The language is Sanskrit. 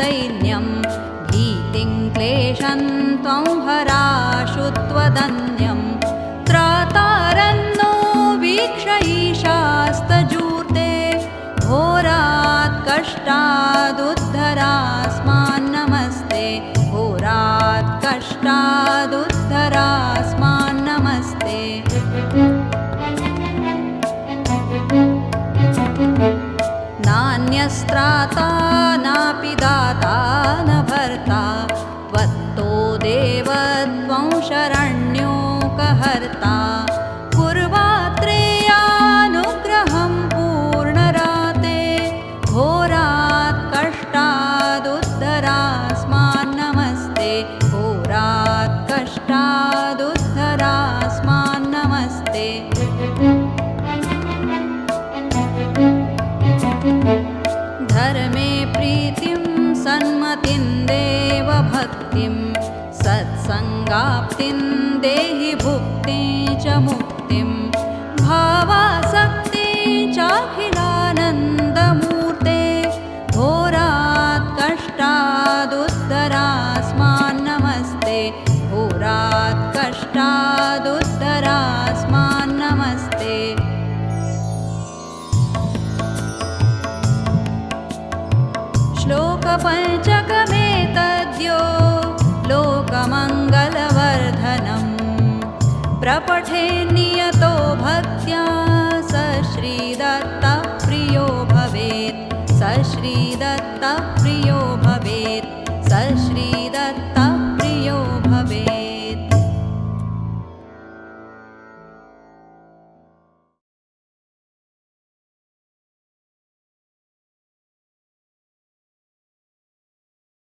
दैन्यं भीतिं क्लेशं त्वं हराशु त्वदन्यं त्रातारन्नो वीक्षयीशास्तजूर्ते घोरात् कष्टादुद्धरास्मान् नमस्ते घोरात् कष्टादुद्धरास्मान् शरण्योकहर्ता कुर्वात्रेयानुग्रहं पूर्णराते। घोरात् कष्टादुद्धरास्मान् नमस्ते घोरात् कष्टादुद्धरास्मान् नमस्ते धर्मे प्रीतिं सन्मतिं देवभक्तिं सत्सङ्गाप्तिं देहि भुक्तिं च मुक्तिं भावासक्ति चाखिलानन्दमूर्ते घोरात् कष्टादुद्धरास्मान् नमस्ते घोरात् कष्टादुद्धरास्मान् नमस्ते श्लोकपञ्चकमेतद्यो नियतो भक्त्या। स श्रीदत्तप्रियो भवेत्। स श्रीदत्तप्रियो भवेत्। स श्री